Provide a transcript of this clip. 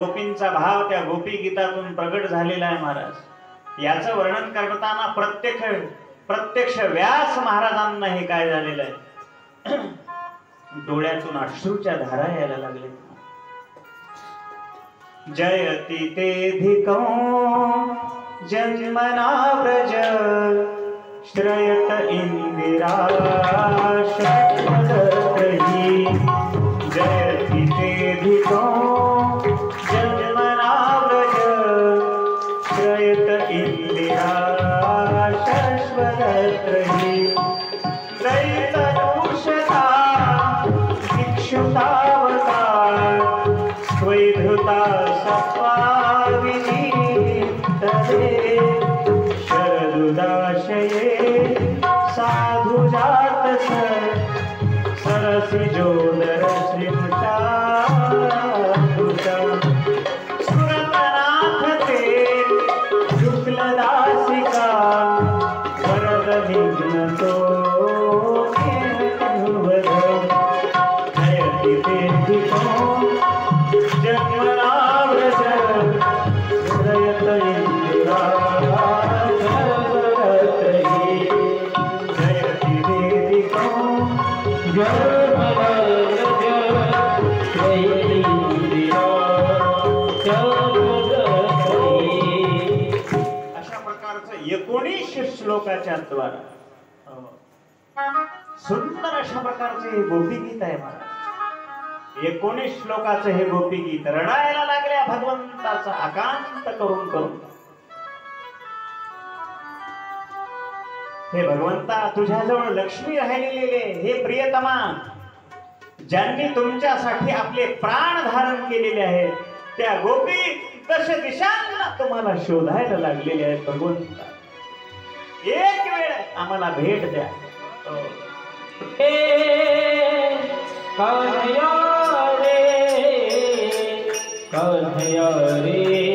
गोपींचा भाव त्या गोपी गीतातून प्रगट झालेला आहे महाराज. याचं वर्णन करताना प्रत्यक्ष प्रत्यक्ष व्यास महाराजांना हे काय झालेलं आहे? डोळ्यातून अश्रूच्या धारा यायला लागले जयति ते जन्मना व्रज श्रयत इंदिरा. Radhe अशा प्रकारचं श्लोकाच्या द्वारा. सुंदर अशा प्रकारचे हे गोपीगीत आहे महाराज. एकोणीस श्लोकाचं हे गोपीगीत रडायला लागल्या भगवंताचा आकांत करून करून. हे भगवंता तुझ्याजवळ लक्ष्मी राहिलेले हे प्रियतमा ज्यांनी तुमच्यासाठी आपले प्राण धारण केलेले आहेत त्या गोपी दश दिशांना तुम्हाला शोधायला लागलेले आहेत भगवंता. एक वेळ आम्हाला भेट द्या. कन्हैया रे कन्हैया रे.